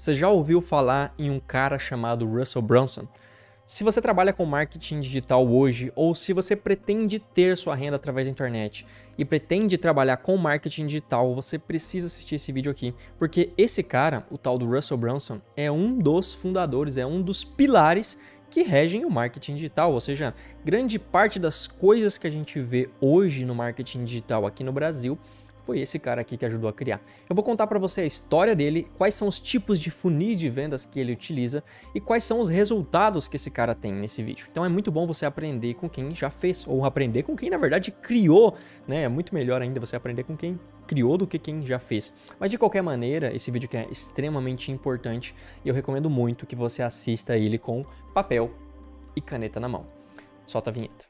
Você já ouviu falar em um cara chamado Russell Brunson? Se você trabalha com marketing digital hoje, ou se você pretende ter sua renda através da internet e pretende trabalhar com marketing digital, você precisa assistir esse vídeo aqui, porque esse cara, o tal do Russell Brunson, é um dos fundadores, é um dos pilares que regem o marketing digital, ou seja, grande parte das coisas que a gente vê hoje no marketing digital aqui no Brasil foi esse cara aqui que ajudou a criar. Eu vou contar para você a história dele, quais são os tipos de funis de vendas que ele utiliza e quais são os resultados que esse cara tem nesse vídeo. Então é muito bom você aprender com quem já fez ou aprender com quem na verdade criou, né? É muito melhor ainda você aprender com quem criou do que quem já fez. Mas de qualquer maneira, esse vídeo que é extremamente importante e eu recomendo muito que você assista ele com papel e caneta na mão. Solta a vinheta.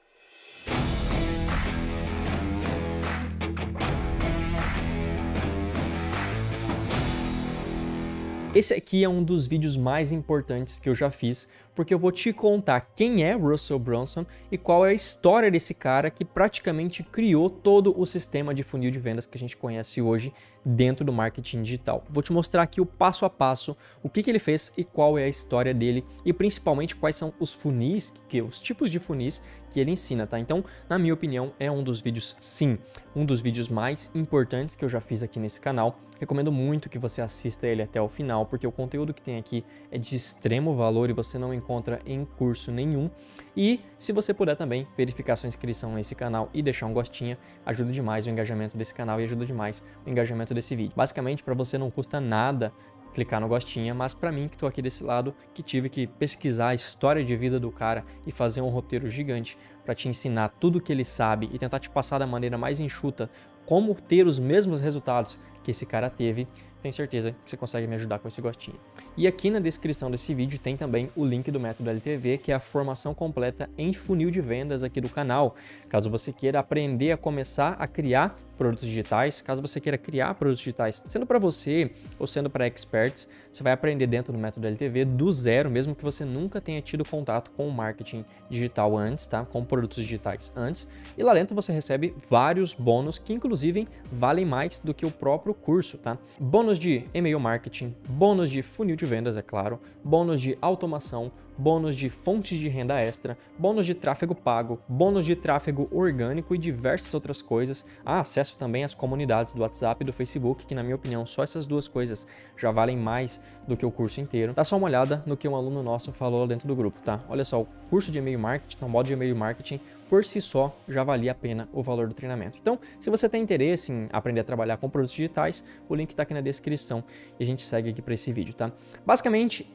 Esse aqui é um dos vídeos mais importantes que eu já fiz, porque eu vou te contar quem é Russell Brunson e qual é a história desse cara que praticamente criou todo o sistema de funil de vendas que a gente conhece hoje dentro do marketing digital. Vou te mostrar aqui o passo a passo, o que, que ele fez e qual é a história dele e principalmente quais são os funis, que, os tipos de funis que ele ensina, tá? Então, na minha opinião, é um dos vídeos, sim, um dos vídeos mais importantes que eu já fiz aqui nesse canal. Recomendo muito que você assista ele até o final, porque o conteúdo que tem aqui é de extremo valor e você não encontra em curso nenhum. E se você puder também verificar sua inscrição nesse canal e deixar um gostinho, ajuda demais o engajamento desse canal e ajuda demais o engajamento desse vídeo. Basicamente, para você não custa nada clicar no gostinha, mas para mim que estou aqui desse lado, que tive que pesquisar a história de vida do cara e fazer um roteiro gigante para te ensinar tudo o que ele sabe e tentar te passar da maneira mais enxuta como ter os mesmos resultados que esse cara teve, tenho certeza que você consegue me ajudar com esse gostinho. E aqui na descrição desse vídeo tem também o link do método LTV, que é a formação completa em funil de vendas aqui do canal. Caso você queira aprender a começar a criar produtos digitais, caso você queira criar produtos digitais, sendo para você ou sendo para experts, você vai aprender dentro do método LTV do zero, mesmo que você nunca tenha tido contato com o marketing digital antes, tá? Com produtos digitais antes. E lá dentro você recebe vários bônus que inclusive valem mais do que o próprio curso, tá? Bônus de e-mail marketing, bônus de funil de vendas, é claro, bônus de automação, bônus de fontes de renda extra, bônus de tráfego pago, bônus de tráfego orgânico e diversas outras coisas. Ah, acesso também às comunidades do WhatsApp e do Facebook, que na minha opinião só essas duas coisas já valem mais do que o curso inteiro. Dá só uma olhada no que um aluno nosso falou dentro do grupo, tá? Olha só, o curso de e-mail marketing, o modo de e-mail marketing, por si só já valia a pena o valor do treinamento. Então, se você tem interesse em aprender a trabalhar com produtos digitais, o link está aqui na descrição e a gente segue aqui para esse vídeo, tá? Basicamente,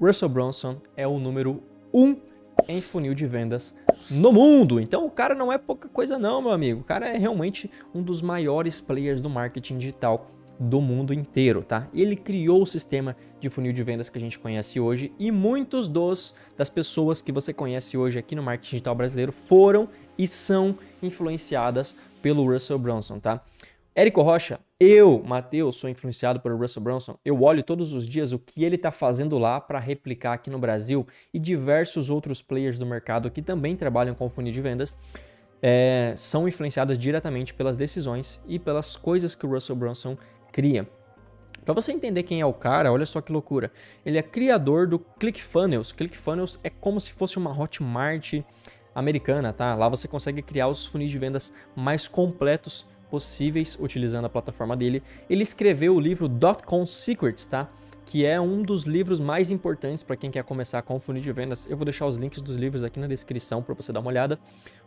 Russell Brunson é o número 1 um em funil de vendas no mundo. Então o cara não é pouca coisa não, meu amigo. O cara é realmente um dos maiores players do marketing digital do mundo inteiro, tá? Ele criou o sistema de funil de vendas que a gente conhece hoje e muitos dos das pessoas que você conhece hoje aqui no marketing digital brasileiro foram e são influenciadas pelo Russell Brunson, tá? Érico Rocha, eu, Matheus, sou influenciado pelo Russell Brunson. Eu olho todos os dias o que ele está fazendo lá para replicar aqui no Brasil e diversos outros players do mercado que também trabalham com funil de vendas é, são influenciadas diretamente pelas decisões e pelas coisas que o Russell Brunson cria. Para você entender quem é o cara, olha só que loucura. Ele é criador do ClickFunnels. ClickFunnels é como se fosse uma Hotmart americana, tá? Lá você consegue criar os funis de vendas mais completos possíveis utilizando a plataforma dele. Ele escreveu o livro Dotcom Secrets, tá? Que é um dos livros mais importantes para quem quer começar com funil de vendas. Eu vou deixar os links dos livros aqui na descrição para você dar uma olhada.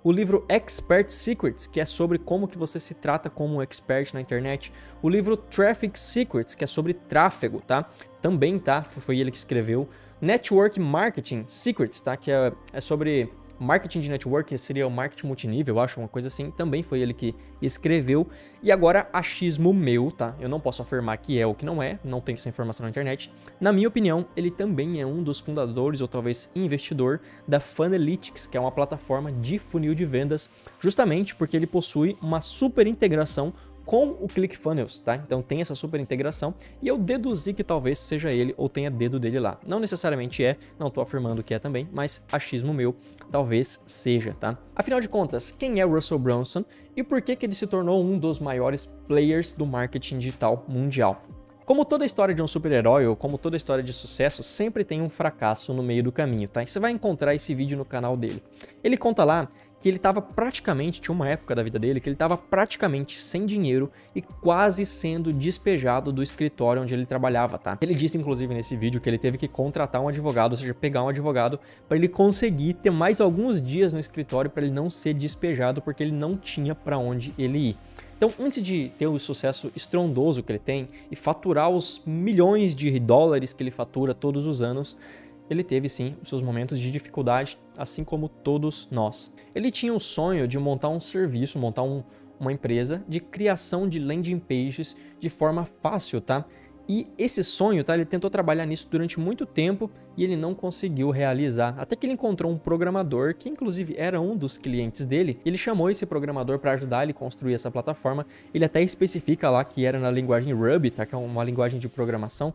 O livro Expert Secrets, que é sobre como que você se trata como um expert na internet. O livro Traffic Secrets, que é sobre tráfego, tá? Também, tá? Foi ele que escreveu. Network Marketing Secrets, tá? Que é, é sobre marketing de network, seria o marketing multinível, eu acho, uma coisa assim, também foi ele que escreveu. E agora, achismo meu, tá? Eu não posso afirmar que é ou que não é, não tenho essa informação na internet. Na minha opinião, ele também é um dos fundadores ou talvez investidor da Funalytics, que é uma plataforma de funil de vendas, justamente porque ele possui uma super integração com o ClickFunnels, tá? Então tem essa super integração e eu deduzi que talvez seja ele ou tenha dedo dele lá. Não necessariamente é, não estou afirmando que é também, mas achismo meu talvez seja, tá? Afinal de contas, quem é Russell Brunson e por que, que ele se tornou um dos maiores players do marketing digital mundial? Como toda história de um super-herói ou como toda história de sucesso, sempre tem um fracasso no meio do caminho, tá? E você vai encontrar esse vídeo no canal dele. Ele conta lá que ele estava praticamente, tinha uma época da vida dele que ele estava praticamente sem dinheiro e quase sendo despejado do escritório onde ele trabalhava, tá? Ele disse inclusive nesse vídeo que ele teve que contratar um advogado, ou seja, pegar um advogado para ele conseguir ter mais alguns dias no escritório para ele não ser despejado porque ele não tinha para onde ele ir. Então, antes de ter o sucesso estrondoso que ele tem e faturar os milhões de dólares que ele fatura todos os anos, ele teve sim seus momentos de dificuldade, assim como todos nós. Ele tinha o sonho de montar um serviço, montar um, uma empresa de criação de landing pages de forma fácil, tá? E esse sonho, tá? Ele tentou trabalhar nisso durante muito tempo e ele não conseguiu realizar. Até que ele encontrou um programador, que inclusive era um dos clientes dele. Ele chamou esse programador para ajudar ele a construir essa plataforma. Ele até especifica lá que era na linguagem Ruby, tá? Que é uma linguagem de programação.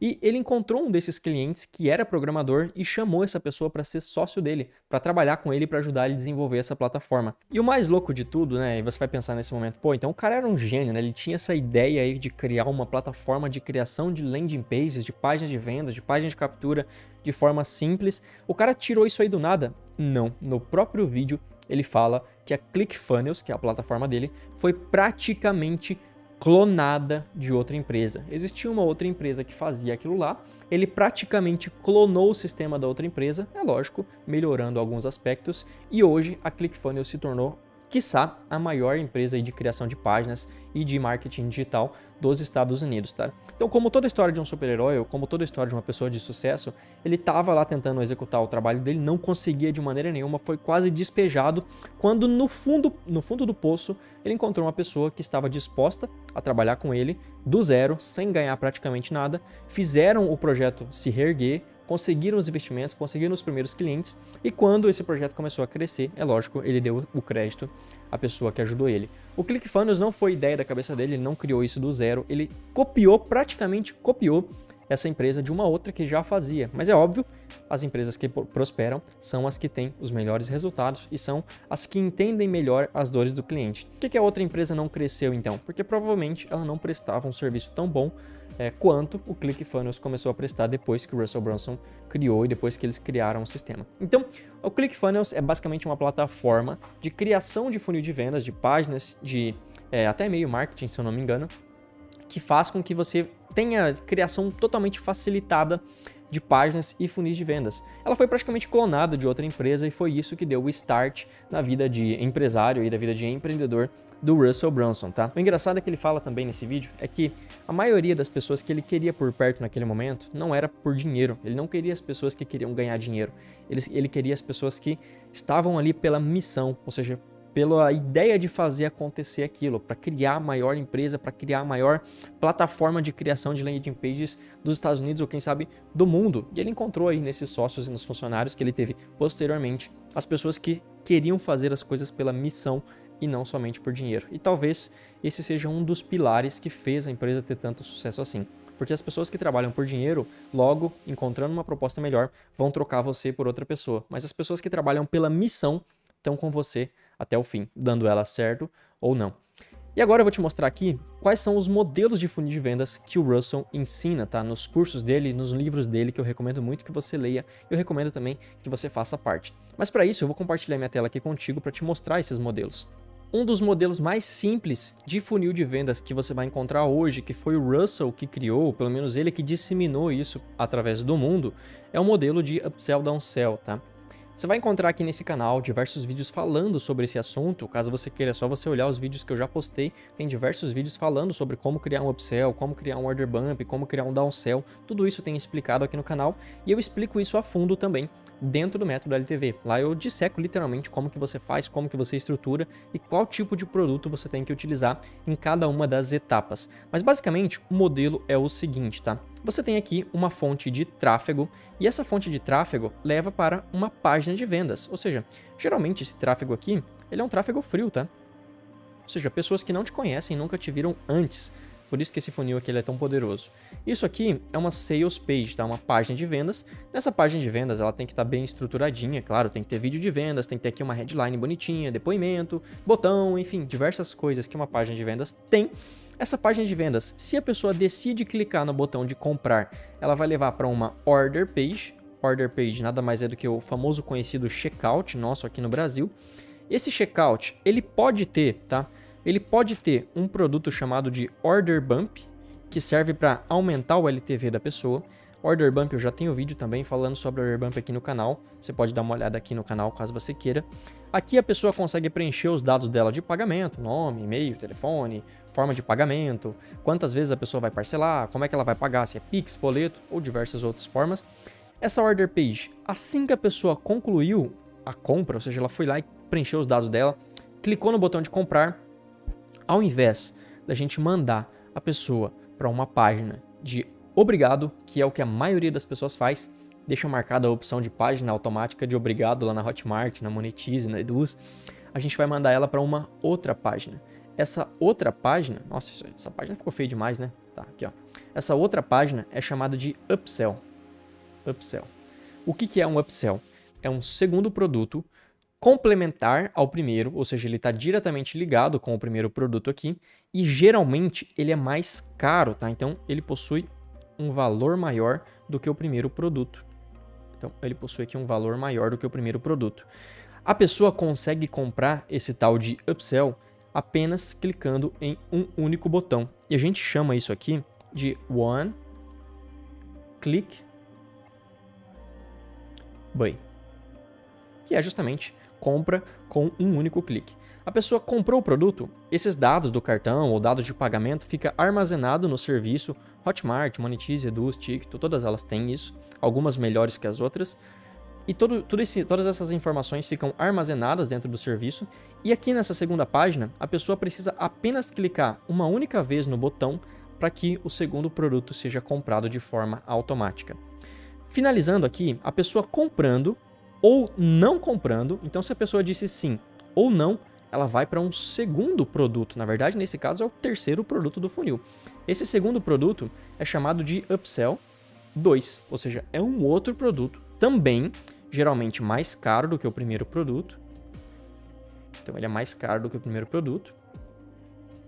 E ele encontrou um desses clientes que era programador e chamou essa pessoa para ser sócio dele, para trabalhar com ele para ajudar ele a desenvolver essa plataforma. E o mais louco de tudo, né? E você vai pensar nesse momento, pô, então o cara era um gênio, né? Ele tinha essa ideia aí de criar uma plataforma de criação de landing pages, de páginas de vendas, de páginas de captura de forma simples. O cara tirou isso aí do nada? Não. No próprio vídeo ele fala que a ClickFunnels, que é a plataforma dele, foi praticamente clonada de outra empresa. Existia uma outra empresa que fazia aquilo lá, ele praticamente clonou o sistema da outra empresa, é lógico, melhorando alguns aspectos, e hoje a ClickFunnels se tornou quiçá a maior empresa de criação de páginas e de marketing digital dos Estados Unidos, tá? Então, como toda história de um super-herói, ou como toda história de uma pessoa de sucesso, ele estava lá tentando executar o trabalho dele, não conseguia de maneira nenhuma, foi quase despejado, quando no fundo, no fundo do poço, ele encontrou uma pessoa que estava disposta a trabalhar com ele do zero, sem ganhar praticamente nada, fizeram o projeto se reerguer, conseguiram os investimentos, conseguiram os primeiros clientes, e quando esse projeto começou a crescer, é lógico, ele deu o crédito à pessoa que ajudou ele. O ClickFunnels não foi ideia da cabeça dele, ele não criou isso do zero, ele copiou, praticamente copiou essa empresa de uma outra que já fazia. Mas é óbvio, as empresas que prosperam são as que têm os melhores resultados e são as que entendem melhor as dores do cliente. Por que a outra empresa não cresceu então? Porque provavelmente ela não prestava um serviço tão bom é, quanto o ClickFunnels começou a prestar depois que o Russell Brunson criou e depois que eles criaram o sistema. Então, o ClickFunnels é basicamente uma plataforma de criação de funil de vendas, de páginas, de é, até e-mail marketing, se eu não me engano, que faz com que você tenha criação totalmente facilitada de páginas e funis de vendas. Ela foi praticamente clonada de outra empresa e foi isso que deu o start na vida de empresário e da vida de empreendedor do Russell Brunson, tá? O engraçado é que ele fala também nesse vídeo é que a maioria das pessoas que ele queria por perto naquele momento não era por dinheiro. Ele não queria as pessoas que queriam ganhar dinheiro. Ele, ele queria as pessoas que estavam ali pela missão, ou seja, pela ideia de fazer acontecer aquilo, para criar a maior empresa, para criar a maior plataforma de criação de landing pages dos Estados Unidos ou quem sabe do mundo. E ele encontrou aí nesses sócios e nos funcionários que ele teve posteriormente as pessoas que queriam fazer as coisas pela missão e não somente por dinheiro. E talvez esse seja um dos pilares que fez a empresa ter tanto sucesso assim. Porque as pessoas que trabalham por dinheiro, logo, encontrando uma proposta melhor, vão trocar você por outra pessoa. Mas as pessoas que trabalham pela missão estão com você até o fim, dando ela certo ou não. E agora eu vou te mostrar aqui quais são os modelos de funil de vendas que o Russell ensina, tá? Nos cursos dele, nos livros dele, que eu recomendo muito que você leia. Eu recomendo também que você faça parte. Mas para isso, eu vou compartilhar minha tela aqui contigo para te mostrar esses modelos. Um dos modelos mais simples de funil de vendas que você vai encontrar hoje, que foi o Russell que criou, pelo menos ele que disseminou isso através do mundo, é o modelo de upsell downsell, tá? Você vai encontrar aqui nesse canal diversos vídeos falando sobre esse assunto. Caso você queira, é só você olhar os vídeos que eu já postei. Tem diversos vídeos falando sobre como criar um upsell, como criar um order bump, como criar um downsell. Tudo isso tem explicado aqui no canal e eu explico isso a fundo também dentro do método LTV. Lá eu disseco literalmente como que você faz, como que você estrutura e qual tipo de produto você tem que utilizar em cada uma das etapas. Mas basicamente o modelo é o seguinte, tá? Você tem aqui uma fonte de tráfego e essa fonte de tráfego leva para uma página de vendas. Ou seja, geralmente esse tráfego aqui, ele é um tráfego frio, tá? Ou seja, pessoas que não te conhecem, nunca te viram antes. Por isso que esse funil aqui é tão poderoso. Isso aqui é uma sales page, tá? Uma página de vendas. Nessa página de vendas, ela tem que estar tá bem estruturadinha, claro, tem que ter vídeo de vendas, tem que ter aqui uma headline bonitinha, depoimento, botão, enfim, diversas coisas que uma página de vendas tem. Essa página de vendas, se a pessoa decide clicar no botão de comprar, ela vai levar para uma order page. Order page nada mais é do que o famoso conhecido checkout nosso aqui no Brasil. Esse checkout, ele pode ter, tá? Ele pode ter um produto chamado de order bump, que serve para aumentar o LTV da pessoa. Order Bump eu já tenho vídeo também falando sobre Order Bump aqui no canal. Você pode dar uma olhada aqui no canal caso você queira. Aqui a pessoa consegue preencher os dados dela de pagamento, nome, e-mail, telefone, forma de pagamento, quantas vezes a pessoa vai parcelar, como é que ela vai pagar, se é Pix, boleto ou diversas outras formas. Essa order page, assim que a pessoa concluiu a compra, ou seja, ela foi lá e preencheu os dados dela, clicou no botão de comprar, ao invés da gente mandar a pessoa para uma página de obrigado, que é o que a maioria das pessoas faz, deixa marcada a opção de página automática de obrigado lá na Hotmart, na Monetize, na Eduz, a gente vai mandar ela para uma outra página. Essa outra página, nossa, essa página ficou feia demais, né? Tá, aqui ó. Essa outra página é chamada de upsell. Upsell. O que, que é um upsell? É um segundo produto complementar ao primeiro, ou seja, ele está diretamente ligado com o primeiro produto aqui, e geralmente ele é mais caro, tá? Então ele possui um valor maior do que o primeiro produto. Então ele possui aqui um valor maior do que o primeiro produto. A pessoa consegue comprar esse tal de upsell apenas clicando em um único botão. E a gente chama isso aqui de one click buy, que é justamente compra com um único clique. A pessoa comprou o produto, esses dados do cartão ou dados de pagamento fica armazenado no serviço Hotmart, Monetize, Eduz, TikTok, todas elas têm isso, algumas melhores que as outras. E todo, tudo esse, todas essas informações ficam armazenadas dentro do serviço. E aqui nessa segunda página, a pessoa precisa apenas clicar uma única vez no botão para que o segundo produto seja comprado de forma automática. Finalizando aqui, a pessoa comprando ou não comprando. Então, se a pessoa disse sim ou não, ela vai para um segundo produto. Na verdade, nesse caso, é o terceiro produto do funil. Esse segundo produto é chamado de upsell 2, ou seja, é um outro produto também, geralmente mais caro do que o primeiro produto. Então, ele é mais caro do que o primeiro produto.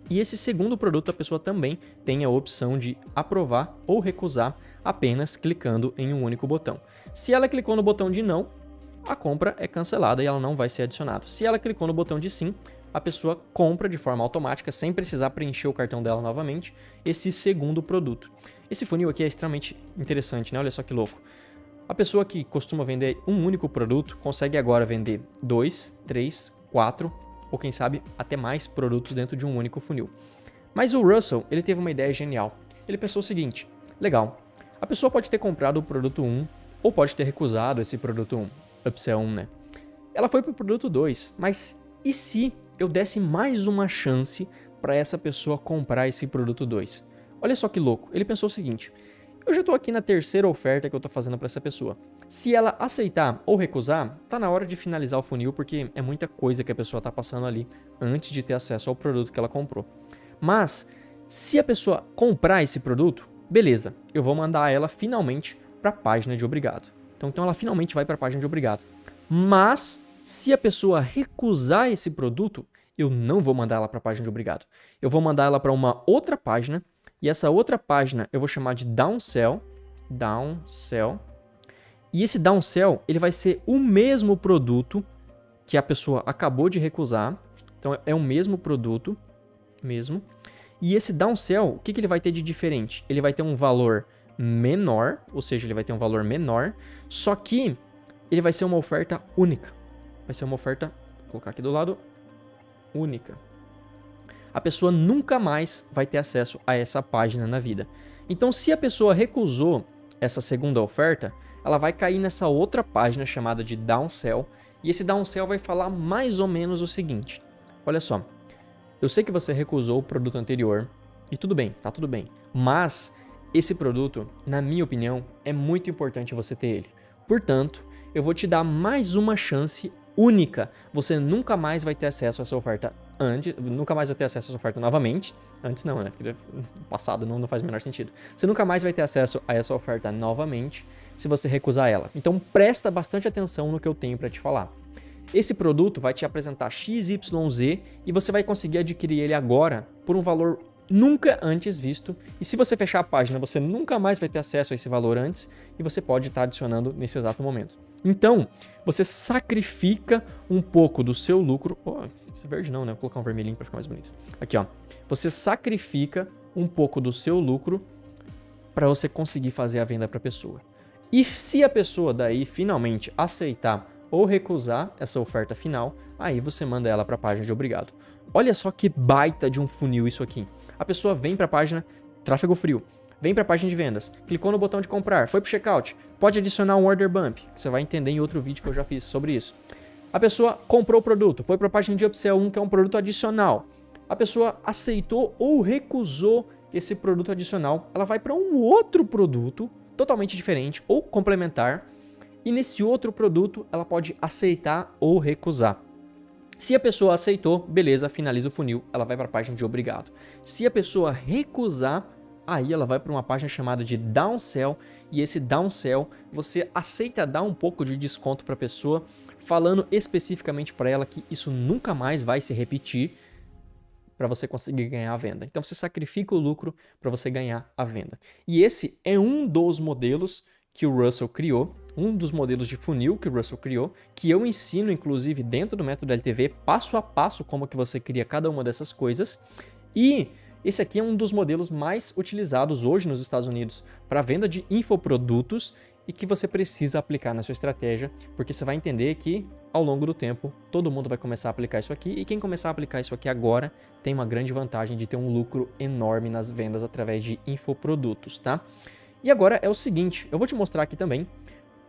E esse segundo produto, a pessoa também tem a opção de aprovar ou recusar apenas clicando em um único botão. Se ela clicou no botão de não, a compra é cancelada e ela não vai ser adicionada. Se ela clicou no botão de sim, a pessoa compra de forma automática, sem precisar preencher o cartão dela novamente, esse segundo produto. Esse funil aqui é extremamente interessante, né? Olha só que louco. A pessoa que costuma vender um único produto consegue agora vender dois, três, quatro ou quem sabe até mais produtos dentro de um único funil. Mas o Russell, ele teve uma ideia genial. Ele pensou o seguinte: legal, a pessoa pode ter comprado o produto 1 ou pode ter recusado esse produto 1 upsell 1, né? Ela foi pro produto 2, mas e se eu desse mais uma chance para essa pessoa comprar esse produto 2? Olha só que louco. Ele pensou o seguinte: eu já estou aqui na terceira oferta que eu estou fazendo para essa pessoa. Se ela aceitar ou recusar, tá na hora de finalizar o funil porque é muita coisa que a pessoa está passando ali antes de ter acesso ao produto que ela comprou. Mas se a pessoa comprar esse produto, beleza, eu vou mandar ela finalmente para a página de obrigado. Então, então ela finalmente vai para a página de obrigado. Mas, se a pessoa recusar esse produto, eu não vou mandar ela para a página de obrigado. Eu vou mandar ela para uma outra página, e essa outra página eu vou chamar de downsell, downsell. E esse downsell, ele vai ser o mesmo produto que a pessoa acabou de recusar. Então é o mesmo produto, mesmo. E esse downsell, o que, que ele vai ter de diferente? Ele vai ter um valor menor, ou seja, ele vai ter um valor menor, só que ele vai ser uma oferta única. Vai ser uma oferta, vou colocar aqui do lado, única. A pessoa nunca mais vai ter acesso a essa página na vida. Então, se a pessoa recusou essa segunda oferta, ela vai cair nessa outra página chamada de downsell, e esse downsell vai falar mais ou menos o seguinte: Olha só, eu sei que você recusou o produto anterior, e tudo bem, tá tudo bem, mas esse produto, na minha opinião, é muito importante você ter ele. Portanto, eu vou te dar mais uma chance única. Você nunca mais vai ter acesso a essa oferta antes, nunca mais vai ter acesso a essa oferta novamente. Antes não, né? Porque passado não, não faz o menor sentido. Você nunca mais vai ter acesso a essa oferta novamente se você recusar ela. Então presta bastante atenção no que eu tenho para te falar. Esse produto vai te apresentar XYZ e você vai conseguir adquirir ele agora por um valor nunca antes visto. E se você fechar a página, você nunca mais vai ter acesso a esse valor antes e você pode estar adicionando nesse exato momento. Então, você sacrifica um pouco do seu lucro. Oh, verde não, né? Vou colocar um vermelhinho para ficar mais bonito. Aqui, ó. Você sacrifica um pouco do seu lucro para você conseguir fazer a venda para a pessoa. E se a pessoa daí finalmente aceitar ou recusar essa oferta final, aí você manda ela para a página de obrigado. Olha só que baita de um funil isso aqui. A pessoa vem para a página tráfego frio, vem para a página de vendas, clicou no botão de comprar, foi para o checkout, pode adicionar um order bump, que você vai entender em outro vídeo que eu já fiz sobre isso. A pessoa comprou o produto, foi para a página de upsell 1, que é um produto adicional. A pessoa aceitou ou recusou esse produto adicional, ela vai para um outro produto totalmente diferente ou complementar, e nesse outro produto ela pode aceitar ou recusar. Se a pessoa aceitou, beleza, finaliza o funil, ela vai para a página de obrigado. Se a pessoa recusar, aí ela vai para uma página chamada de downsell e esse downsell você aceita dar um pouco de desconto para a pessoa, falando especificamente para ela que isso nunca mais vai se repetir para você conseguir ganhar a venda. Então você sacrifica o lucro para você ganhar a venda. E esse é um dos modelos que o Russell criou, um dos modelos de funil que o Russell criou, que eu ensino inclusive dentro do método LTV, passo a passo como que você cria cada uma dessas coisas. E esse aqui é um dos modelos mais utilizados hoje nos Estados Unidos para venda de infoprodutos e que você precisa aplicar na sua estratégia, porque você vai entender que ao longo do tempo todo mundo vai começar a aplicar isso aqui e quem começar a aplicar isso aqui agora tem uma grande vantagem de ter um lucro enorme nas vendas através de infoprodutos, tá? E agora é o seguinte, eu vou te mostrar aqui também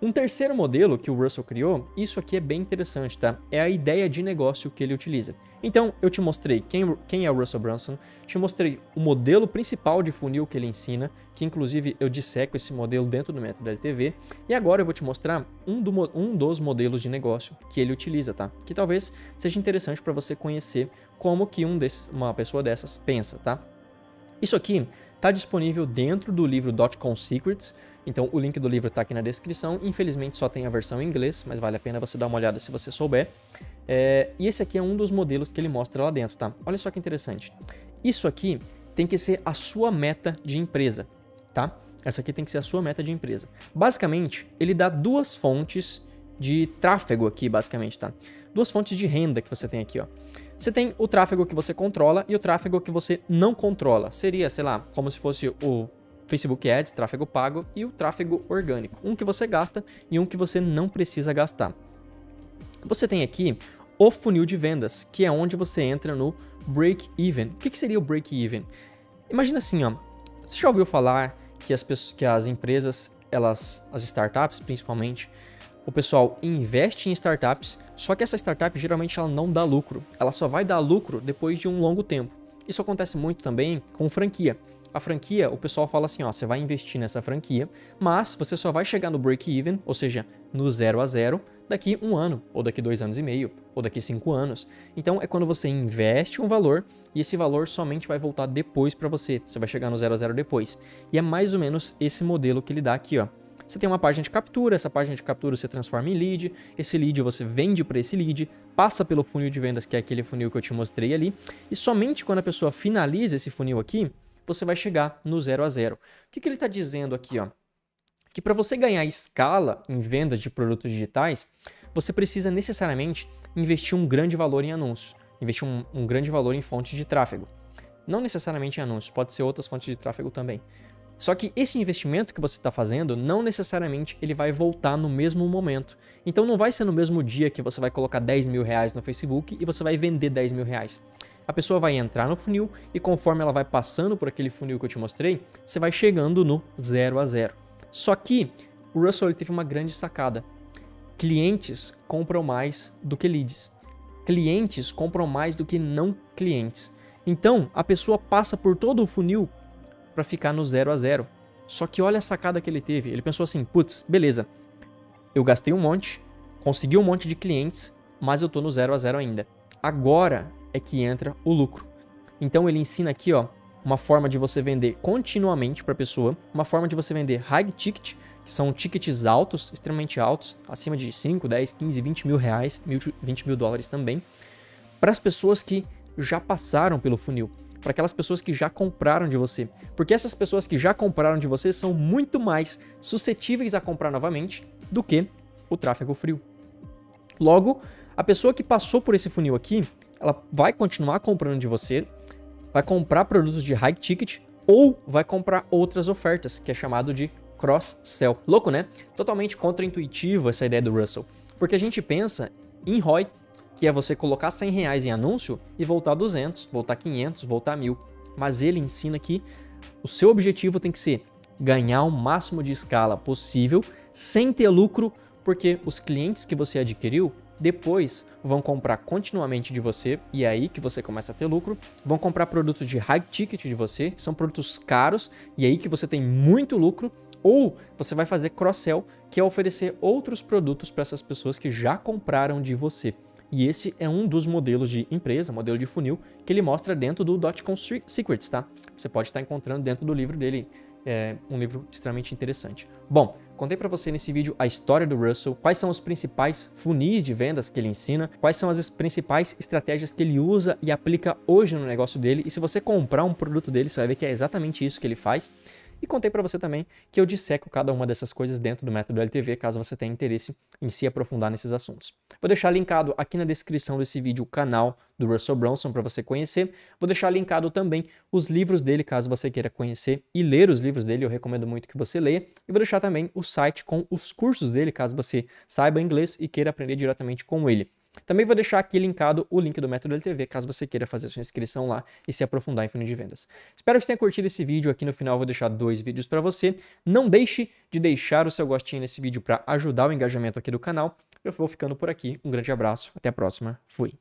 um terceiro modelo que o Russell criou, isso aqui é bem interessante, tá? É a ideia de negócio que ele utiliza. Então, eu te mostrei quem, quem é o Russell Brunson, te mostrei o modelo principal de funil que ele ensina, que inclusive eu disseco esse modelo dentro do método LTV, e agora eu vou te mostrar um, do, um dos modelos de negócio que ele utiliza, tá? Que talvez seja interessante para você conhecer como que um desses, uma pessoa dessas pensa, tá? Isso aqui está disponível dentro do livro Dotcom Secrets, então o link do livro está aqui na descrição. Infelizmente só tem a versão em inglês, mas vale a pena você dar uma olhada se você souber. É, e esse aqui é um dos modelos que ele mostra lá dentro, tá? Olha só que interessante. Isso aqui tem que ser a sua meta de empresa, tá? Essa aqui tem que ser a sua meta de empresa. Basicamente, ele dá duas fontes de tráfego aqui, basicamente, tá? Duas fontes de renda que você tem aqui, ó. Você tem o tráfego que você controla e o tráfego que você não controla. Seria, sei lá, como se fosse o Facebook Ads, tráfego pago e o tráfego orgânico. Um que você gasta e um que você não precisa gastar. Você tem aqui o funil de vendas, que é onde você entra no break-even. O que, que seria o break-even? Imagina assim, ó. Você já ouviu falar que as, pessoas, que as empresas, elas, as startups principalmente, o pessoal investe em startups, só que essa startup geralmente ela não dá lucro. Ela só vai dar lucro depois de um longo tempo. Isso acontece muito também com franquia a franquia, o pessoal fala assim, ó, você vai investir nessa franquia, mas você só vai chegar no break-even, ou seja, no zero a zero, daqui um ano, ou daqui dois anos e meio, ou daqui cinco anos. Então é quando você investe um valor e esse valor somente vai voltar depois para você. Você vai chegar no zero a zero depois. E é mais ou menos esse modelo que ele dá aqui, ó. Você tem uma página de captura, essa página de captura você transforma em lead, esse lead você vende para esse lead, passa pelo funil de vendas, que é aquele funil que eu te mostrei ali, e somente quando a pessoa finaliza esse funil aqui, você vai chegar no zero a zero. O que, que ele está dizendo aqui? Ó? Que para você ganhar escala em vendas de produtos digitais, você precisa necessariamente investir um grande valor em anúncios, investir um, um grande valor em fontes de tráfego. Não necessariamente em anúncios, pode ser outras fontes de tráfego também. Só que esse investimento que você está fazendo, não necessariamente ele vai voltar no mesmo momento. Então não vai ser no mesmo dia que você vai colocar 10 mil reais no Facebook e você vai vender 10 mil reais a pessoa vai entrar no funil e conforme ela vai passando por aquele funil que eu te mostrei, você vai chegando no zero a zero. Só que o Russell teve uma grande sacada. Clientes compram mais do que leads. Clientes compram mais do que não clientes. Então, a pessoa passa por todo o funil para ficar no zero a zero. Só que olha a sacada que ele teve. Ele pensou assim: putz, beleza, eu gastei um monte, consegui um monte de clientes, mas eu tô no zero a zero ainda. Agora é que entra o lucro. Então ele ensina aqui, ó, uma forma de você vender continuamente para a pessoa, uma forma de você vender high ticket, que são tickets altos, extremamente altos, acima de 5, 10, 15, 20 mil reais, 20 mil dólares também, para as pessoas que já passaram pelo funil. para aquelas pessoas que já compraram de você. Porque essas pessoas que já compraram de você são muito mais suscetíveis a comprar novamente do que o tráfego frio. Logo, a pessoa que passou por esse funil aqui, ela vai continuar comprando de você, vai comprar produtos de high ticket ou vai comprar outras ofertas, que é chamado de cross-sell. Louco, né? Totalmente contra-intuitivo essa ideia do Russell. Porque a gente pensa em ROI, que é você colocar 100 reais em anúncio e voltar 200, voltar 500, voltar 1000. Mas ele ensina que o seu objetivo tem que ser ganhar o máximo de escala possível sem ter lucro, porque os clientes que você adquiriu depois vão comprar continuamente de você e é aí que você começa a ter lucro. Vão comprar produtos de high ticket de você, são produtos caros e é aí que você tem muito lucro. Ou você vai fazer cross-sell, que é oferecer outros produtos para essas pessoas que já compraram de você. E esse é um dos modelos de empresa, modelo de funil, que ele mostra dentro do Dotcom Secrets, tá? Você pode estar encontrando dentro do livro dele, é um livro extremamente interessante. Bom, contei para você nesse vídeo a história do Russell, quais são os principais funis de vendas que ele ensina, quais são as principais estratégias que ele usa e aplica hoje no negócio dele. E se você comprar um produto dele, você vai ver que é exatamente isso que ele faz. E contei para você também que eu disseco cada uma dessas coisas dentro do método LTV, caso você tenha interesse em se aprofundar nesses assuntos. Vou deixar linkado aqui na descrição desse vídeo o canal do Russell Brunson para você conhecer. Vou deixar linkado também os livros dele, caso você queira conhecer e ler os livros dele, eu recomendo muito que você leia. E vou deixar também o site com os cursos dele, caso você saiba inglês e queira aprender diretamente com ele. Também vou deixar aqui linkado o link do Método LTV, caso você queira fazer sua inscrição lá e se aprofundar em funil de vendas. Espero que você tenha curtido esse vídeo. Aqui no final eu vou deixar dois vídeos para você. Não deixe de deixar o seu gostinho nesse vídeo para ajudar o engajamento aqui do canal. Eu vou ficando por aqui. Um grande abraço. Até a próxima. Fui.